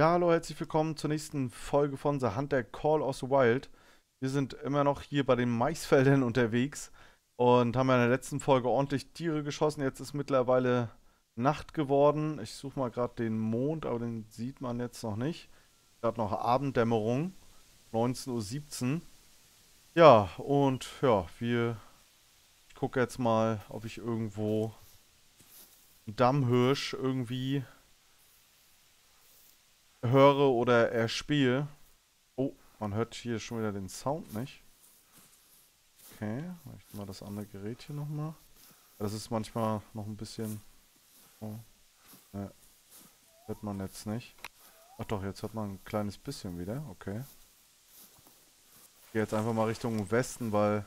Ja, hallo, herzlich willkommen zur nächsten Folge von The Hunter Call of the Wild. Wir sind immer noch hier bei den Maisfeldern unterwegs und haben ja in der letzten Folge ordentlich Tiere geschossen. Jetzt ist mittlerweile Nacht geworden. Ich suche mal gerade den Mond, aber den sieht man jetzt noch nicht. Gerade noch Abenddämmerung, 19.17 Uhr. Ja, und ja, wir... Ich gucke jetzt mal, ob ich irgendwo einen Dammhirsch irgendwie höre oder erspiele. Oh, man hört hier schon wieder den Sound nicht. Okay, ich mal das andere Gerät hier nochmal. Das ist manchmal noch ein bisschen... Oh, ne, hört man jetzt nicht. Ach doch, jetzt hört man ein kleines bisschen wieder. Okay. Ich gehe jetzt einfach mal Richtung Westen, weil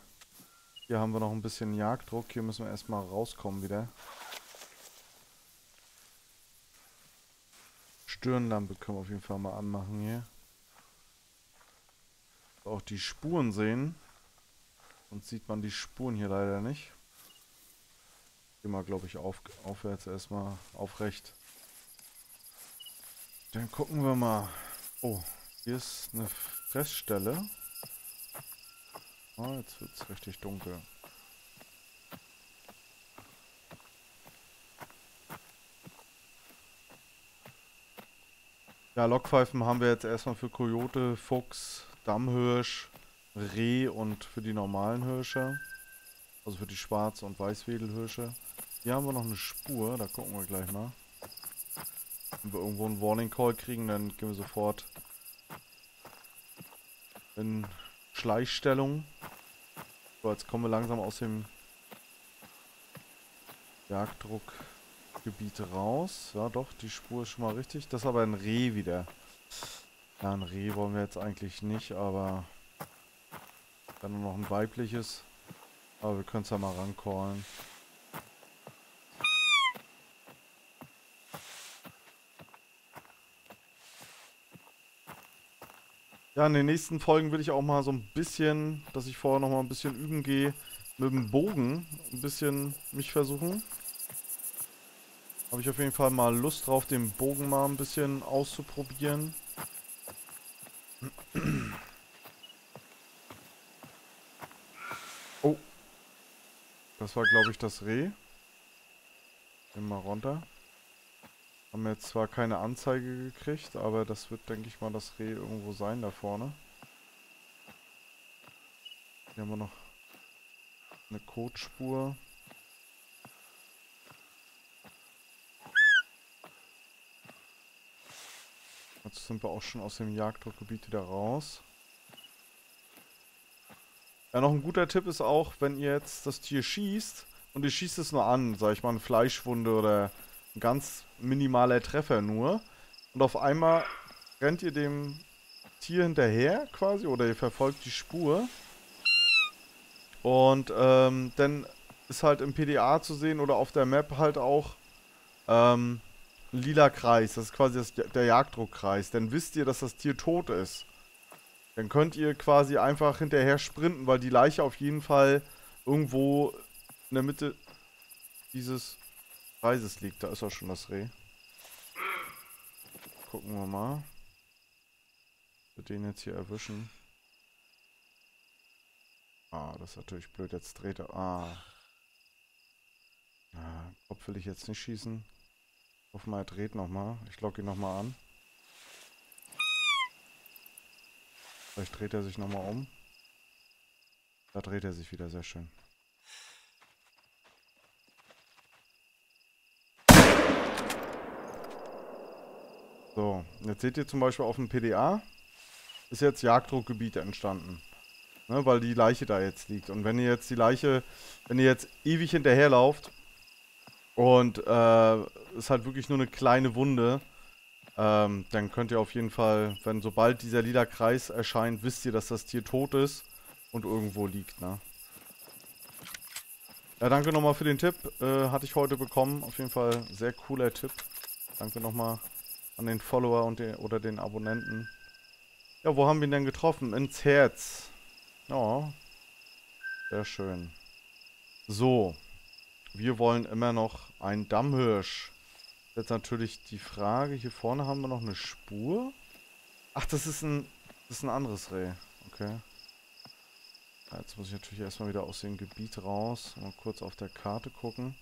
hier haben wir noch ein bisschen Jagddruck. Hier müssen wir erstmal rauskommen wieder. Stirnlampe können wir auf jeden Fall mal anmachen hier. Auch die Spuren sehen. Sonst sieht man die Spuren hier leider nicht. Wir, glaube ich, auf, aufwärts erstmal aufrecht. Dann gucken wir mal. Oh, hier ist eine Fressstelle. Oh, jetzt wird es richtig dunkel. Ja, Lockpfeifen haben wir jetzt erstmal für Kojote, Fuchs, Dammhirsch, Reh und für die normalen Hirsche. Also für die Schwarz- und Weißwedelhirsche. Hier haben wir noch eine Spur, da gucken wir gleich mal. Wenn wir irgendwo einen Warning Call kriegen, dann gehen wir sofort in Schleichstellung. So, jetzt kommen wir langsam aus dem Jagddruck Gebiet raus. Ja, doch, die Spur ist schon mal richtig. Das ist aber ein Reh wieder. Ja, ein Reh wollen wir jetzt eigentlich nicht, aber dann nur noch ein weibliches. Aber wir können es ja mal rancallen. Ja, in den nächsten Folgen will ich auch mal so ein bisschen, dass ich vorher noch mal ein bisschen üben gehe, mit dem Bogen ein bisschen mich versuchen. Habe ich auf jeden Fall mal Lust drauf, den Bogen mal ein bisschen auszuprobieren. Oh. Das war, glaube ich, das Reh. Nehmen wir runter. Haben jetzt zwar keine Anzeige gekriegt, aber das wird, denke ich mal, das Reh irgendwo sein da vorne. Hier haben wir noch eine Kotspur. Jetzt sind wir auch schon aus dem Jagddruckgebiet wieder raus. Ja, noch ein guter Tipp ist auch, wenn ihr jetzt das Tier schießt und ihr schießt es nur an, sag ich mal, eine Fleischwunde oder ein ganz minimaler Treffer nur. Und auf einmal rennt ihr dem Tier hinterher quasi oder ihr verfolgt die Spur. Und ähm, dann ist halt im PDA zu sehen oder auf der Map halt auch ähm, ein lila Kreis. Das ist quasi das, der Jagddruckkreis. Dann wisst ihr, dass das Tier tot ist. Dann könnt ihr quasi einfach hinterher sprinten, weil die Leiche auf jeden Fall irgendwo in der Mitte dieses Kreises liegt. Da ist auch schon das Reh. Gucken wir mal. Wir den jetzt hier erwischen. Ah, das ist natürlich blöd. Jetzt dreht er. Ah. ah Kopf will ich jetzt nicht schießen. Hoffen wir, er dreht nochmal. Ich logge ihn nochmal an. Vielleicht dreht er sich nochmal um. Da dreht er sich wieder, sehr schön. So, jetzt seht ihr zum Beispiel auf dem PDA, ist jetzt Jagddruckgebiet entstanden. Ne, weil die Leiche da jetzt liegt. Und wenn ihr jetzt die Leiche, wenn ihr jetzt ewig hinterherlauft, und äh, ist halt wirklich nur eine kleine Wunde. Ähm, dann könnt ihr auf jeden Fall, wenn sobald dieser lila Kreis erscheint, wisst ihr, dass das Tier tot ist und irgendwo liegt, ne? Ja, danke nochmal für den Tipp. Äh, hatte ich heute bekommen. Auf jeden Fall sehr cooler Tipp. Danke nochmal an den Follower und den, oder den Abonnenten. Ja, wo haben wir ihn denn getroffen? Ins Herz. Ja. Sehr schön. So. Wir wollen immer noch einen Dammhirsch Jetzt natürlich die Frage, hier vorne haben wir noch eine Spur. Ach, das ist ein, das ist ein anderes Reh. Okay. Jetzt muss ich natürlich erstmal wieder aus dem Gebiet raus. Mal kurz auf der Karte gucken.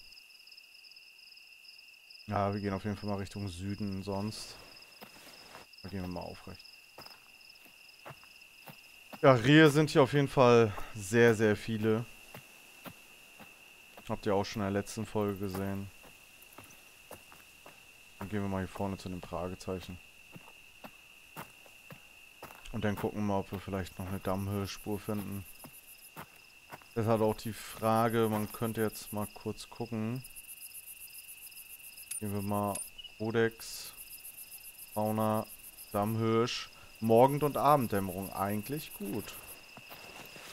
Ja, wir gehen auf jeden Fall mal Richtung Süden sonst. Da gehen wir mal aufrecht. Ja, Rehe sind hier auf jeden Fall sehr, sehr viele. Habt ihr auch schon in der letzten Folge gesehen. Dann gehen wir mal hier vorne zu dem Fragezeichen. Und dann gucken wir mal, ob wir vielleicht noch eine Dammhirschspur finden. Das hat auch die Frage, man könnte jetzt mal kurz gucken. Gehen wir mal Codex, Fauna, Dammhirsch. Morgend- und Abenddämmerung. Eigentlich gut.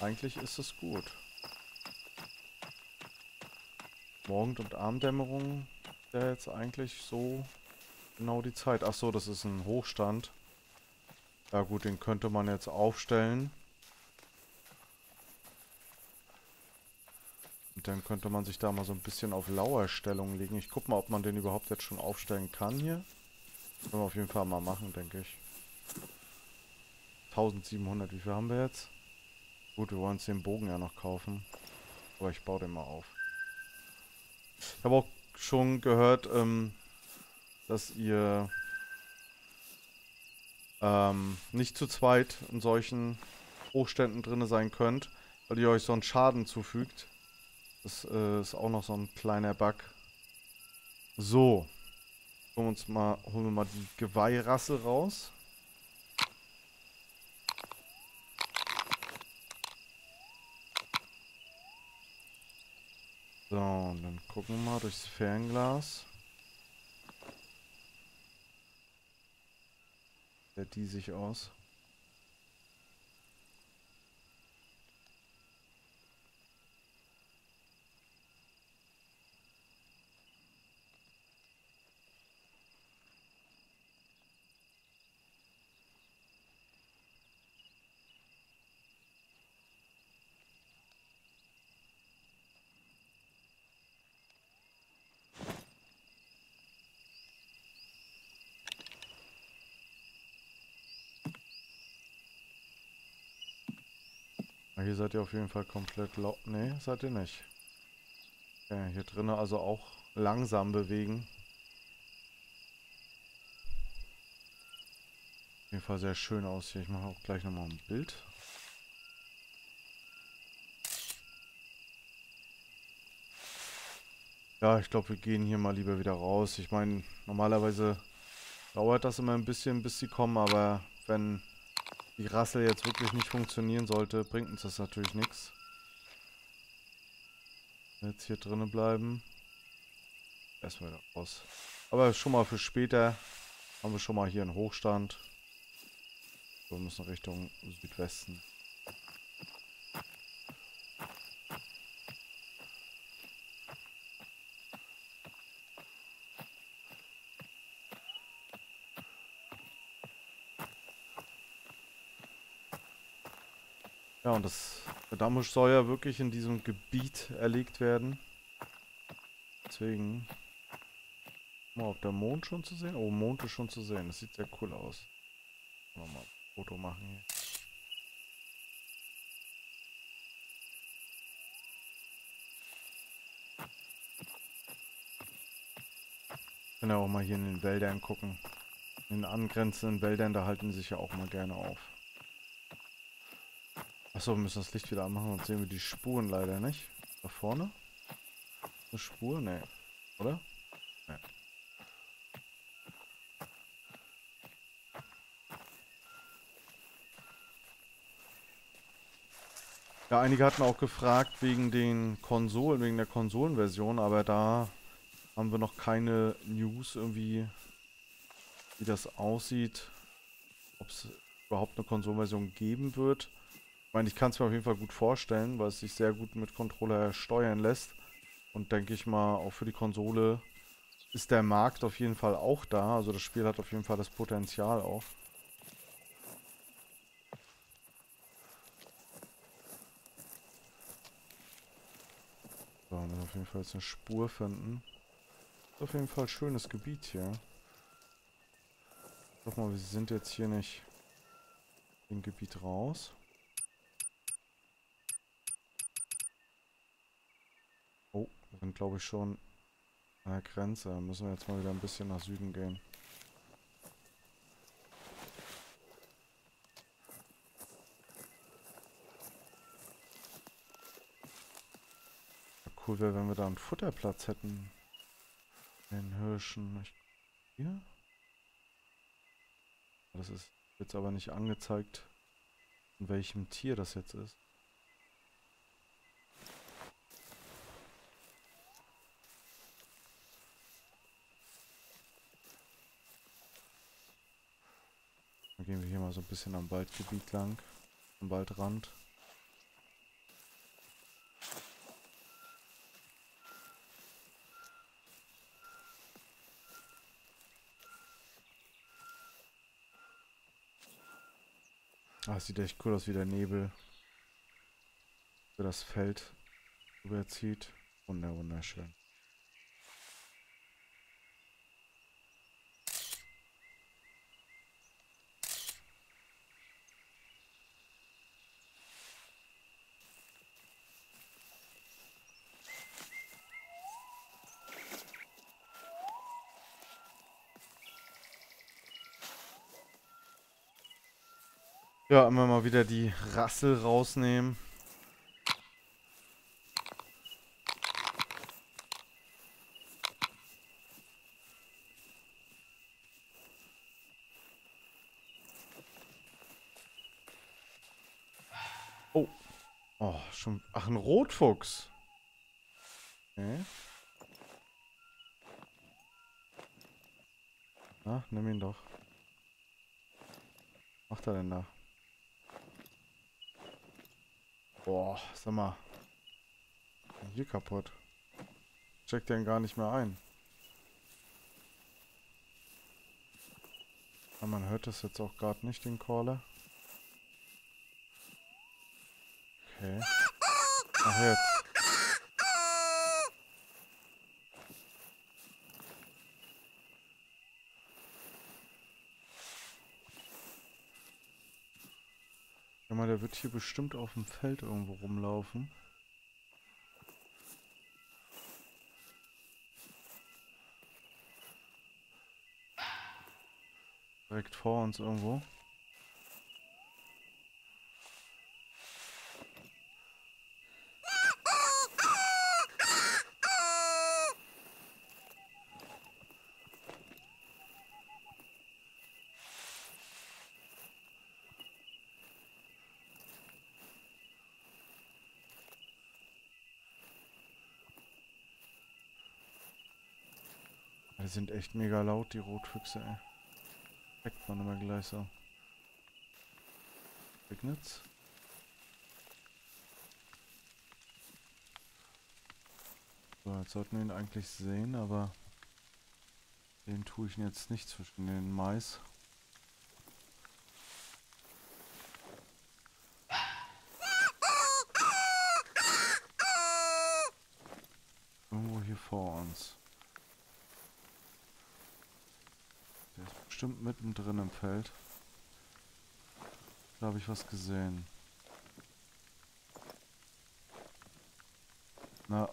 Eigentlich ist es gut. Morgend- und Abenddämmerung wäre jetzt eigentlich so genau die Zeit. Ach so, das ist ein Hochstand. Ja gut, den könnte man jetzt aufstellen. Und dann könnte man sich da mal so ein bisschen auf Lauerstellung legen. Ich guck mal, ob man den überhaupt jetzt schon aufstellen kann hier. Können wir auf jeden Fall mal machen, denke ich. 1700, wie viel haben wir jetzt? Gut, wir wollen uns den Bogen ja noch kaufen. Aber ich baue den mal auf. Ich habe auch schon gehört, ähm, dass ihr ähm, nicht zu zweit in solchen Hochständen drin sein könnt, weil ihr euch so einen Schaden zufügt. Das äh, ist auch noch so ein kleiner Bug. So. Holen wir, uns mal, holen wir mal die Geweihrasse raus. So, und dann gucken wir mal durchs Fernglas. Sieht die sich aus? Hier seid ihr auf jeden Fall komplett lau... Ne, seid ihr nicht. Okay, hier drinnen also auch langsam bewegen. Auf jeden Fall sehr schön aus hier. Ich mache auch gleich nochmal ein Bild. Ja, ich glaube, wir gehen hier mal lieber wieder raus. Ich meine, normalerweise dauert das immer ein bisschen, bis sie kommen, aber wenn die Rassel jetzt wirklich nicht funktionieren sollte, bringt uns das natürlich nichts. Jetzt hier drinnen bleiben. Erstmal wieder raus. Aber schon mal für später haben wir schon mal hier einen Hochstand. Wir müssen Richtung Südwesten. Ja, und das Dammisch soll ja wirklich in diesem Gebiet erlegt werden. Deswegen. Mal, ob der Mond schon zu sehen? Oh, Mond ist schon zu sehen. Das sieht sehr cool aus. Nochmal ein Foto machen hier. Können ja auch mal hier in den Wäldern gucken. In den angrenzenden Wäldern, da halten sich ja auch mal gerne auf. Achso, wir müssen das Licht wieder anmachen, sonst sehen wir die Spuren leider nicht. Da vorne? Eine Spur? Nee. Oder? Nee. Ja, einige hatten auch gefragt wegen den Konsolen, wegen der Konsolenversion, aber da haben wir noch keine News irgendwie, wie das aussieht, ob es überhaupt eine Konsolenversion geben wird. Ich meine, ich kann es mir auf jeden Fall gut vorstellen, weil es sich sehr gut mit Controller steuern lässt. Und denke ich mal, auch für die Konsole ist der Markt auf jeden Fall auch da. Also das Spiel hat auf jeden Fall das Potenzial auch. So, wir müssen auf jeden Fall jetzt eine Spur finden. Auf jeden Fall schönes Gebiet hier. Guck mal, wir sind jetzt hier nicht im Gebiet raus. Sind glaube ich schon an der Grenze. Müssen wir jetzt mal wieder ein bisschen nach Süden gehen. cool wäre, wenn wir da einen Futterplatz hätten. Den Hirschen. Hier? Das ist jetzt aber nicht angezeigt, in welchem Tier das jetzt ist. Gehen wir hier mal so ein bisschen am Waldgebiet lang, am Waldrand. Ah, sieht echt cool aus, wie der Nebel über das Feld überzieht. Wunder, wunderschön. Ja, immer mal wieder die Rassel rausnehmen. Oh. Oh, schon. Ach, ein Rotfuchs. Okay. Na, nimm ihn doch. Macht er denn da? Boah, sag mal. Hier kaputt. Checkt den gar nicht mehr ein. Aber man hört das jetzt auch gerade nicht, den Caller. Okay. Ach, jetzt. mal, der wird hier bestimmt auf dem Feld irgendwo rumlaufen. Direkt vor uns irgendwo. Die sind echt mega laut, die Rotfüchse, ey. Checkt man immer gleich so. Regnet's? So, jetzt sollten wir ihn eigentlich sehen, aber den tue ich jetzt nicht zwischen den Mais. Irgendwo hier vor uns. Bestimmt mittendrin im Feld. Da habe ich was gesehen. Na,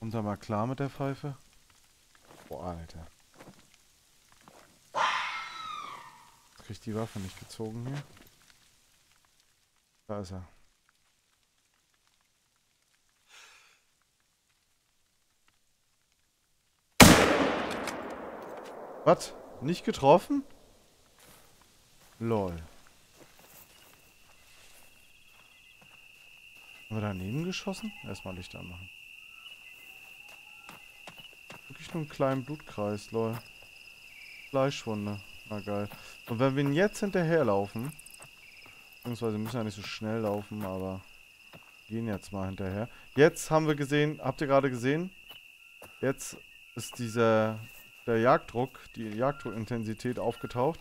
kommt er mal klar mit der Pfeife? Boah, Alter. Kriegt die Waffe nicht gezogen hier. Da ist er. Was? Nicht getroffen? Lol. Haben wir daneben geschossen? Erstmal Licht anmachen. Wirklich nur einen kleinen Blutkreis, lol. Fleischwunde. Na geil. Und wenn wir ihn jetzt hinterherlaufen, beziehungsweise müssen ja nicht so schnell laufen, aber gehen jetzt mal hinterher. Jetzt haben wir gesehen, habt ihr gerade gesehen? Jetzt ist dieser der Jagddruck, die Jagdruckintensität aufgetaucht.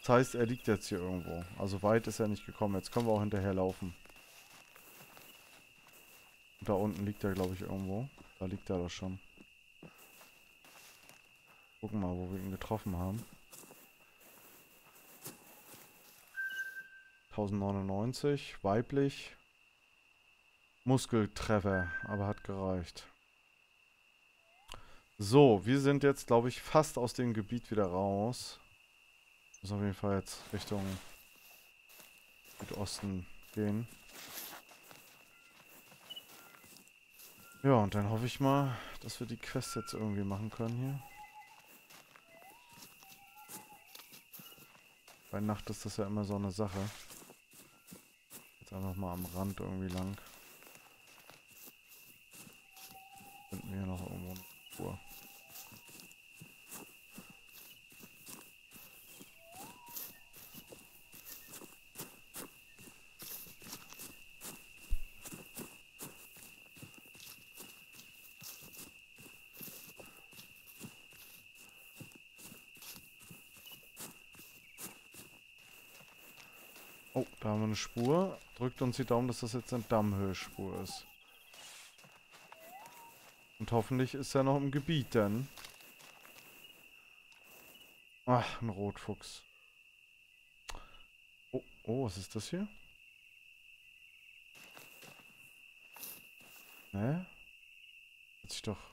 Das heißt, er liegt jetzt hier irgendwo. Also weit ist er nicht gekommen. Jetzt können wir auch hinterher laufen. Da unten liegt er, glaube ich, irgendwo. Da liegt er doch schon. Gucken mal, wo wir ihn getroffen haben. 1099, weiblich. Muskeltreffer, aber hat gereicht. So, wir sind jetzt, glaube ich, fast aus dem Gebiet wieder raus. Muss auf jeden Fall jetzt Richtung Südosten gehen. Ja, und dann hoffe ich mal, dass wir die Quest jetzt irgendwie machen können hier. Bei Nacht ist das ja immer so eine Sache. Jetzt einfach mal am Rand irgendwie lang. Finden wir hier noch irgendwo eine Spur. Oh, da haben wir eine Spur. Drückt uns die Daumen, dass das jetzt eine Dammhöhe-Spur ist. Und hoffentlich ist er noch im Gebiet dann. Ach, ein Rotfuchs. Oh, oh, was ist das hier? Ne? Hat sich doch...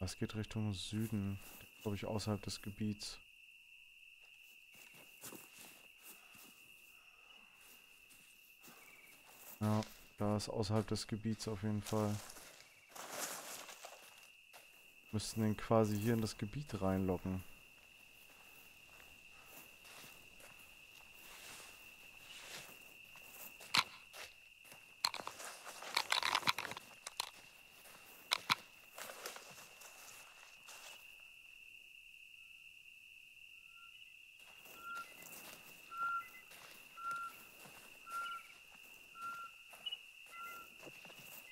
Das geht Richtung Süden. Glaube ich, außerhalb des Gebiets. Ja, da ist außerhalb des Gebiets auf jeden Fall. Müssten den quasi hier in das Gebiet reinlocken.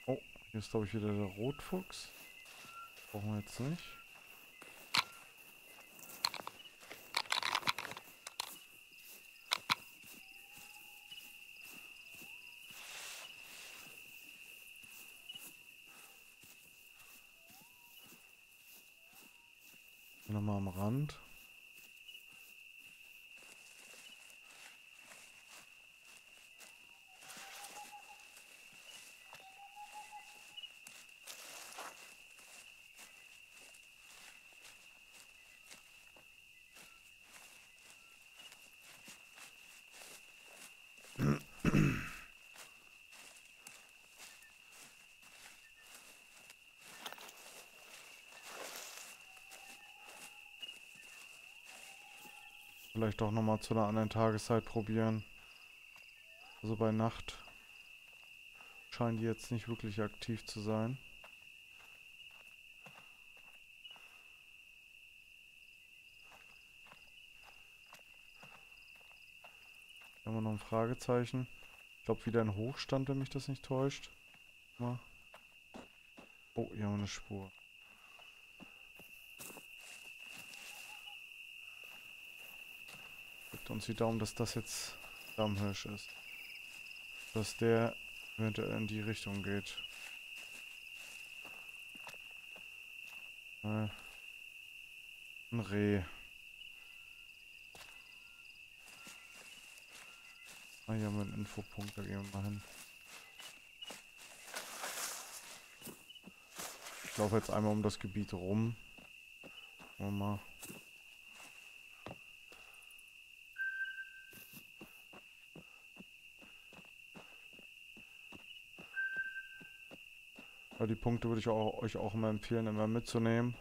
Oh, hier ist glaube ich wieder der Rotfuchs. Brauchen wir jetzt nicht. Nochmal am Rand. Vielleicht auch nochmal zu einer anderen Tageszeit probieren. Also bei Nacht scheinen die jetzt nicht wirklich aktiv zu sein. Haben wir noch ein Fragezeichen. Ich glaube wieder ein Hochstand, wenn mich das nicht täuscht. Oh, hier haben wir eine Spur. Drückt uns Daumen, dass das jetzt Dammhirsch ist. Dass der eventuell in die Richtung geht. Äh, ein Reh. Ah, hier haben wir einen Infopunkt, da gehen wir mal hin. Ich laufe jetzt einmal um das Gebiet rum. Mal. Aber die Punkte würde ich auch, euch auch immer empfehlen, immer mitzunehmen.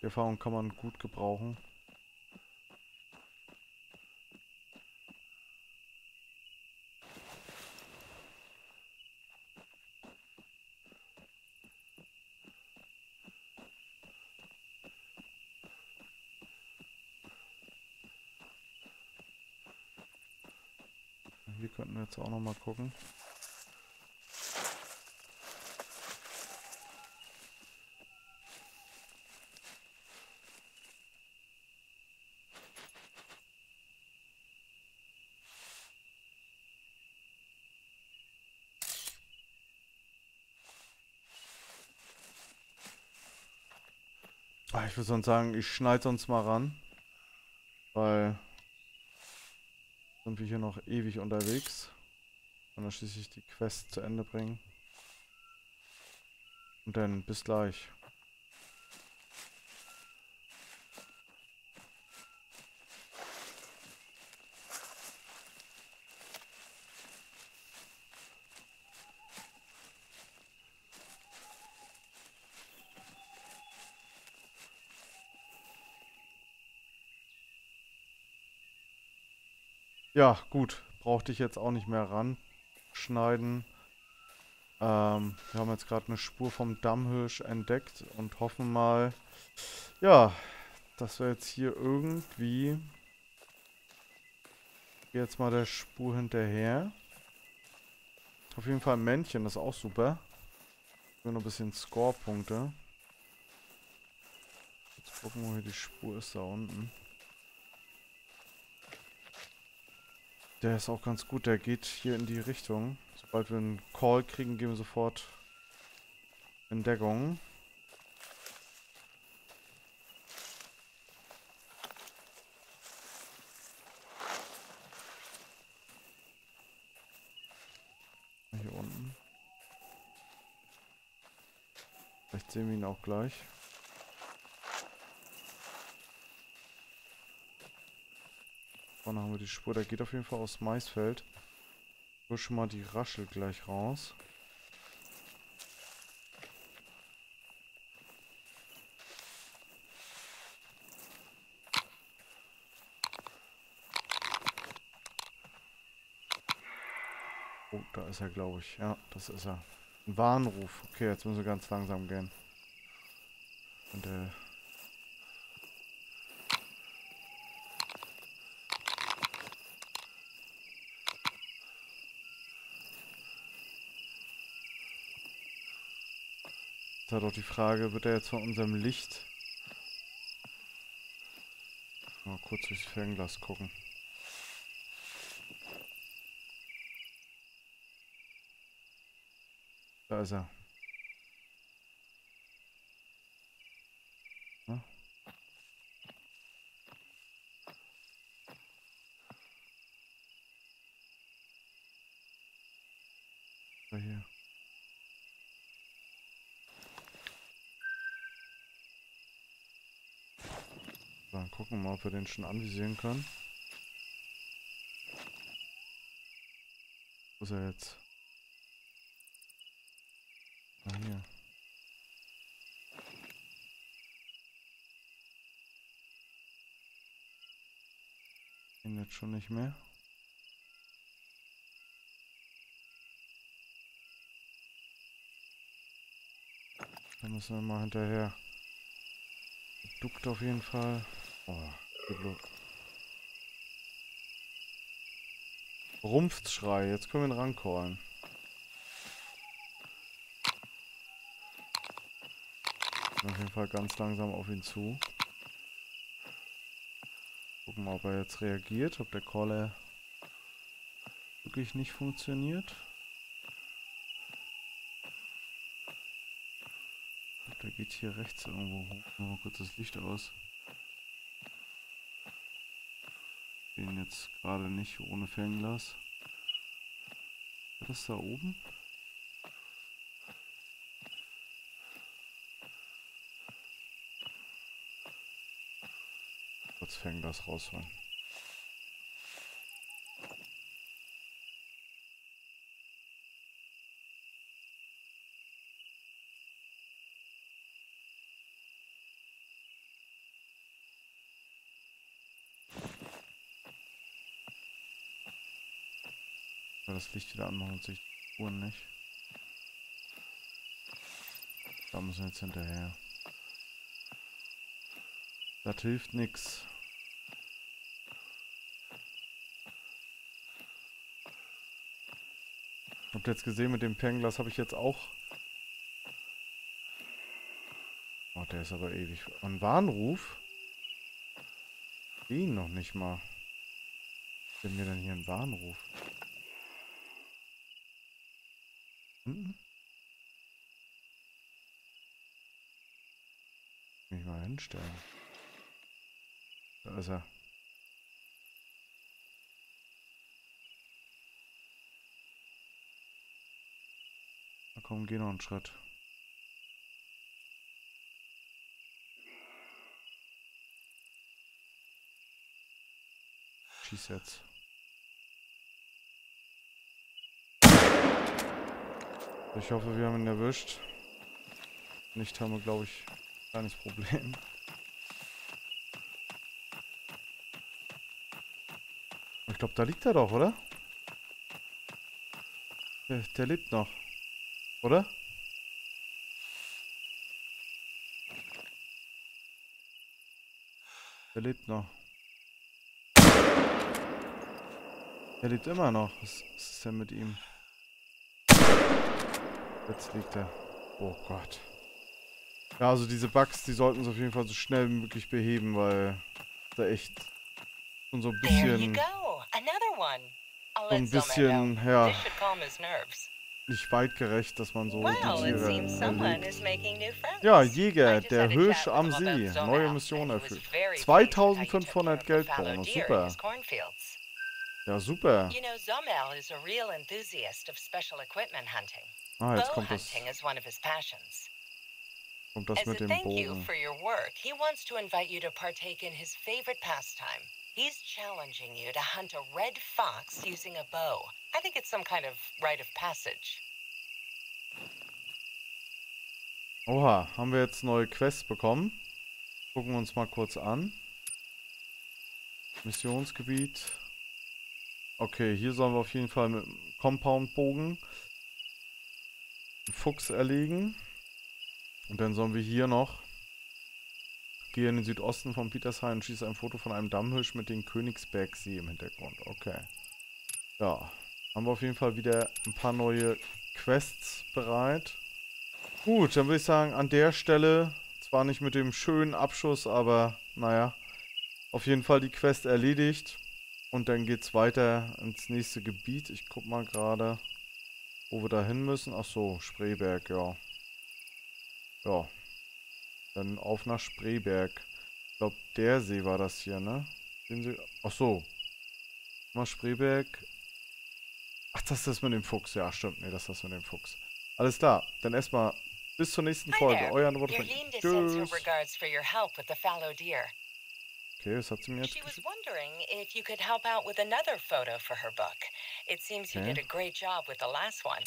Die Erfahrung kann man gut gebrauchen. Hier könnten wir jetzt auch noch mal gucken. Ich würde sonst sagen, ich schneide sonst mal ran. Weil sind wir hier noch ewig unterwegs. Und dann schließlich die Quest zu Ende bringen. Und dann bis gleich. Ja, gut. Brauchte ich jetzt auch nicht mehr ranschneiden. Ähm, wir haben jetzt gerade eine Spur vom Dammhirsch entdeckt und hoffen mal, ja, dass wir jetzt hier irgendwie jetzt mal der Spur hinterher. Auf jeden Fall ein Männchen, das ist auch super. Nur ein bisschen Score-Punkte. Jetzt gucken, wo hier die Spur ist, da unten. Der ist auch ganz gut, der geht hier in die Richtung. Sobald wir einen Call kriegen, gehen wir sofort in Deckung. Hier unten. Vielleicht sehen wir ihn auch gleich. Vorne haben wir die Spur, der geht auf jeden Fall aus Maisfeld. Ich schon mal die Raschel gleich raus. Oh, da ist er, glaube ich. Ja, das ist er. Ein Warnruf. Okay, jetzt müssen wir ganz langsam gehen. Und der halt auch die Frage, wird er jetzt von unserem Licht mal kurz durchs Fernglas gucken. Da ist er. Ja. Da hier. So, Dann gucken wir den schon anvisieren können. Wo ist er jetzt? Ah, hier. Den jetzt schon nicht mehr. Da müssen wir mal hinterher. Duckt auf jeden Fall. Oh, geblo- Rumpfschrei, jetzt können wir ihn rankallen. Auf jeden Fall ganz langsam auf ihn zu. Gucken mal, ob er jetzt reagiert, ob der Caller wirklich nicht funktioniert. Ich glaub, Der geht hier rechts irgendwo hoch. Machen wir mal kurz das Licht aus. Den jetzt gerade nicht ohne Fernglas. Das da oben? Kurz Fernglas rausholen. Ja, das Licht wieder anmachen und sich Uhren nicht. Da müssen wir jetzt hinterher. Das hilft nix. Habt ihr jetzt gesehen, mit dem Fernglas habe ich jetzt auch... Oh, der ist aber ewig. Ein Warnruf? Den noch nicht mal. Sind mir denn hier ein Warnruf? Unten? Geh ich mal hin. hinstellen? Da ist er. Na komm, geh noch einen Schritt. Schieß jetzt. Ich hoffe, wir haben ihn erwischt. Nicht haben wir, glaube ich, ein kleines Problem. Ich glaube, da liegt er doch, oder? Der, der lebt noch. Oder? Der lebt noch. Er lebt immer noch. Was, was ist denn mit ihm? Jetzt liegt er. Oh Gott. Ja, also diese Bugs, die sollten sie auf jeden Fall so schnell wie möglich beheben, weil da echt schon so ein bisschen... So ein bisschen, ja... Nicht weitgerecht, dass man so erlegt. Ja, Jäger, der Hirsch am See. Neue Mission erfüllt. 2500 Geldbonus, super. Ja, super. You know, Zomel is a real enthusiast of special equipment hunting. Ah, jetzt kommt das. Kommt das mit dem Bogen. for your work, he wants to invite you to partake in his favorite pastime. He's challenging you to hunt a red fox using a bow. I think it's some kind of rite of passage. Oha, haben wir jetzt neue Quests bekommen? Gucken wir uns mal kurz an. Missionsgebiet. Okay, hier sollen wir auf jeden Fall mit dem Compound-Bogen einen Fuchs erlegen. Und dann sollen wir hier noch gehen in den Südosten von Petersheim und schießen ein Foto von einem Dammhirsch mit dem Königsbergsee im Hintergrund. Okay. Ja, haben wir auf jeden Fall wieder ein paar neue Quests bereit. Gut, dann würde ich sagen, an der Stelle, zwar nicht mit dem schönen Abschuss, aber naja, auf jeden Fall die Quest erledigt. Und dann geht's weiter ins nächste Gebiet. Ich guck mal gerade, wo wir da hin müssen. Ach so, Spreeberg, ja. Ja. Dann auf nach Spreeberg. Ich glaube, der See war das hier, ne? Den See Ach so. Mal Spreeberg. Ach, das ist das mit dem Fuchs. Ja, stimmt. Nee, das ist das mit dem Fuchs. Alles klar. Dann erstmal bis zur nächsten Folge. Euer Norbert. Tschüss. Okay, was hat sie mir jetzt She was wondering if you could help out with another photo for her book. It seems you okay. did a great job with the last one.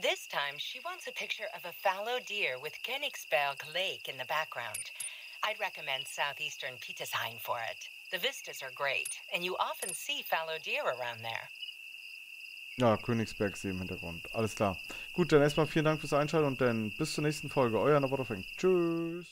This time, she wants a picture of a fallow deer with Königsberg Lake in the background. I'd recommend southeastern Petersheim for it. The vistas are great, and you often see fallow deer around there. Ja, Königsbergsee im Hintergrund. Alles klar. Gut, dann erstmal vielen Dank fürs Einschalten und dann bis zur nächsten Folge. Euer Norbert Tschüss.